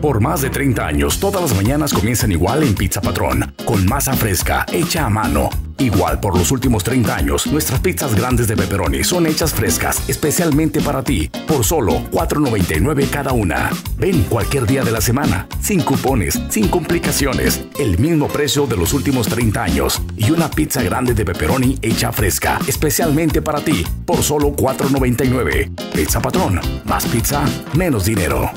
Por más de 30 años, todas las mañanas comienzan igual en Pizza Patrón, con masa fresca, hecha a mano. Igual por los últimos 30 años, nuestras pizzas grandes de pepperoni son hechas frescas, especialmente para ti, por solo $4.99 cada una. Ven cualquier día de la semana, sin cupones, sin complicaciones, el mismo precio de los últimos 30 años y una pizza grande de pepperoni hecha fresca, especialmente para ti, por solo $4.99. Pizza Patrón, más pizza, menos dinero.